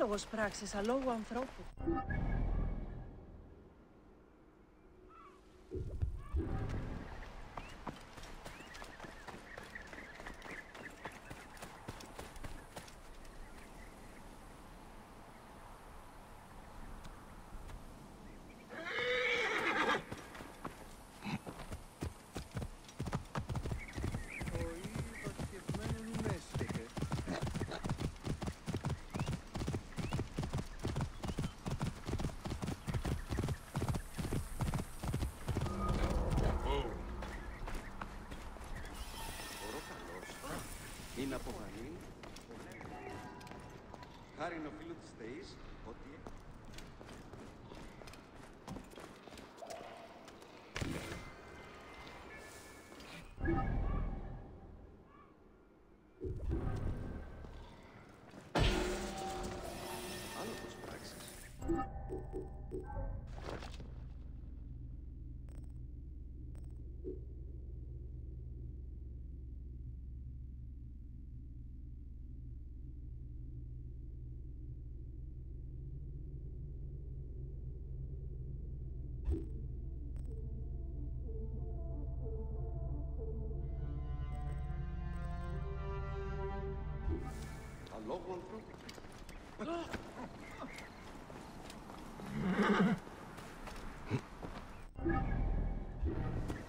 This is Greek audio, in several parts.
παράλογος πράξης αλόγου ανθρώπου. είναι οφείλω της ΤΕΙΣ ότι... Thank you.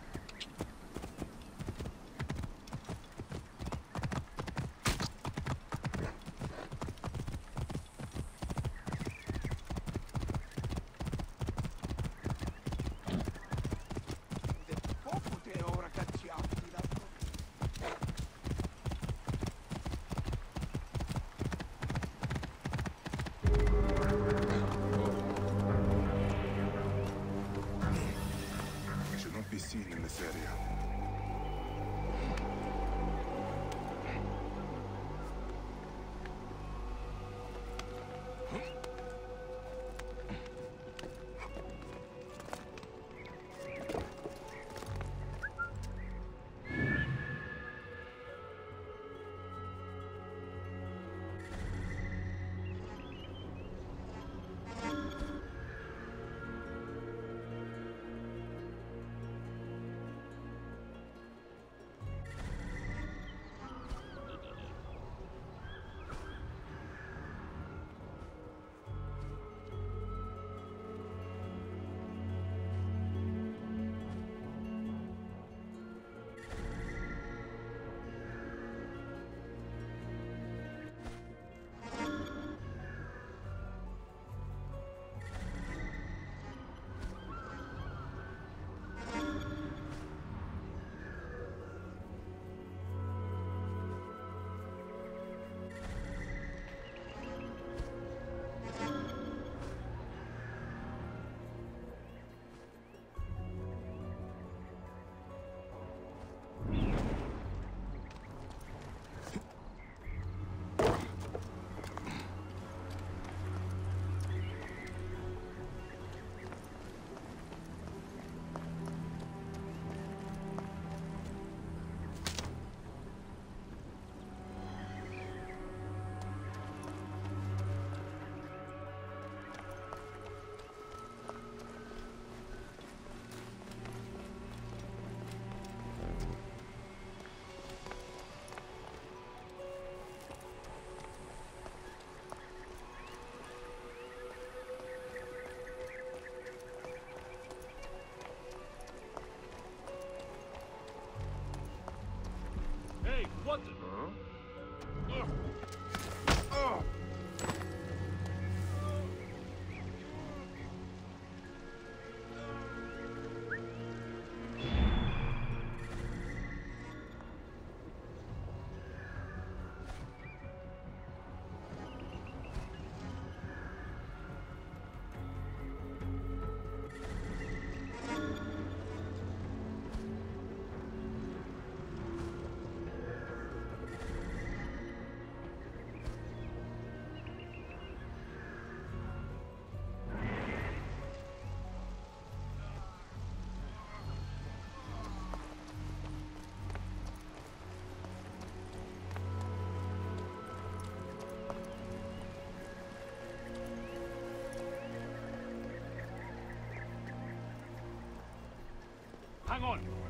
dragón.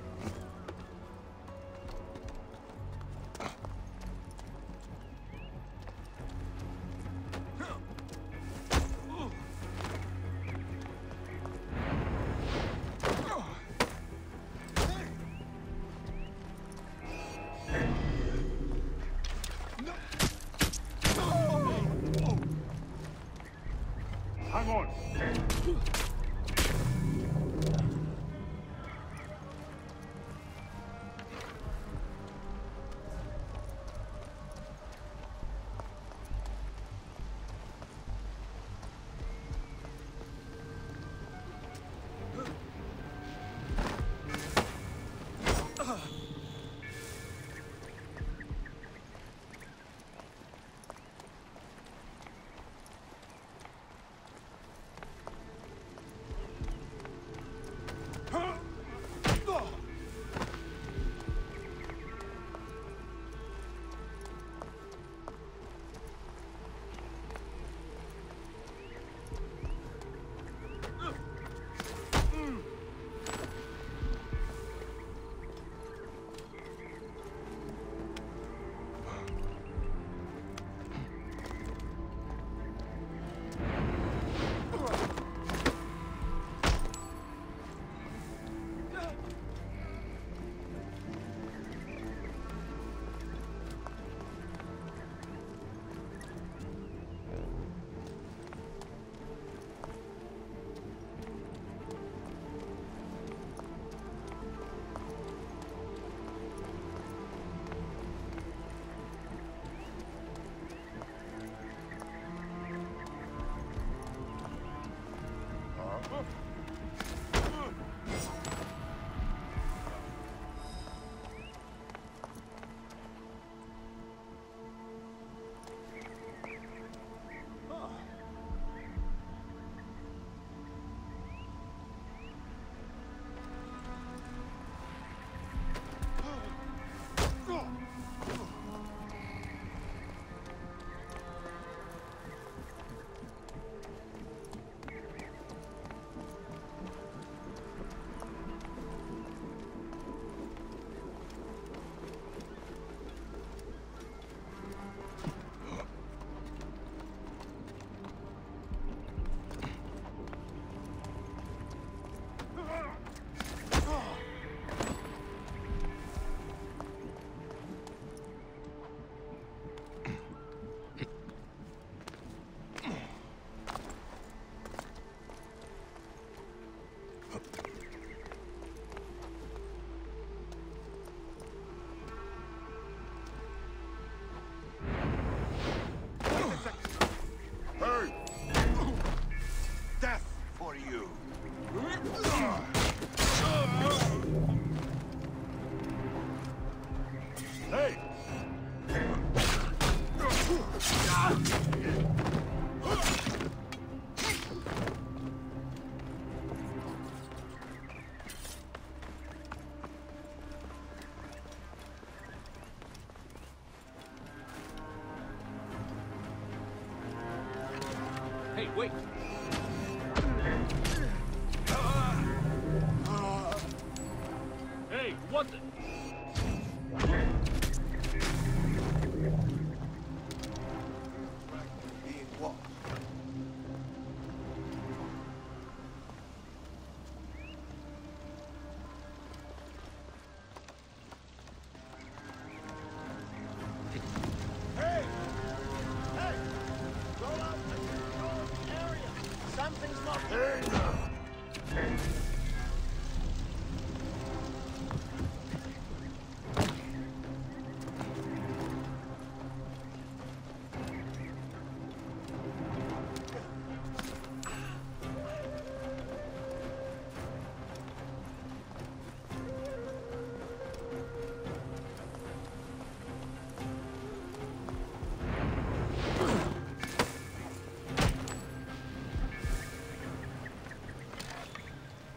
wait.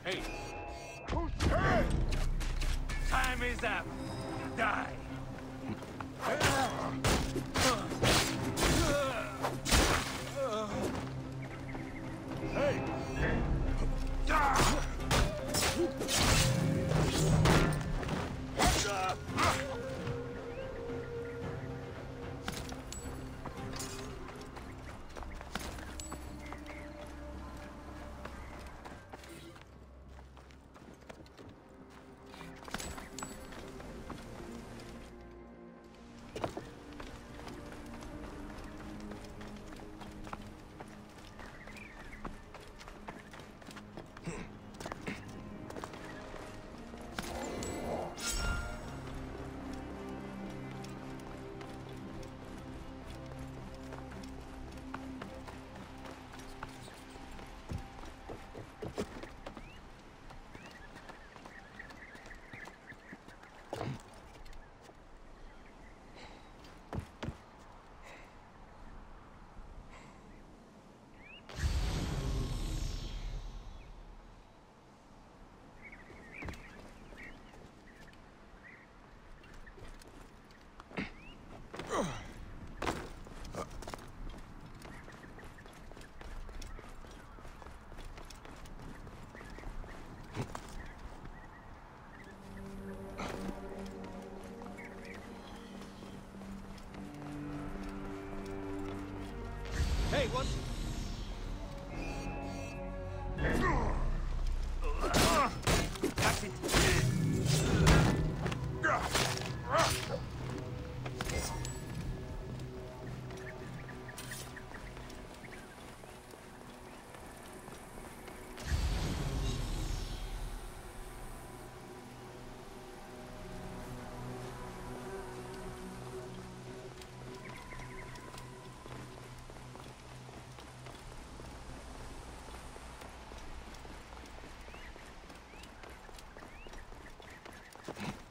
Hey, Hey! time is up. Die. Hey, what's... Okay.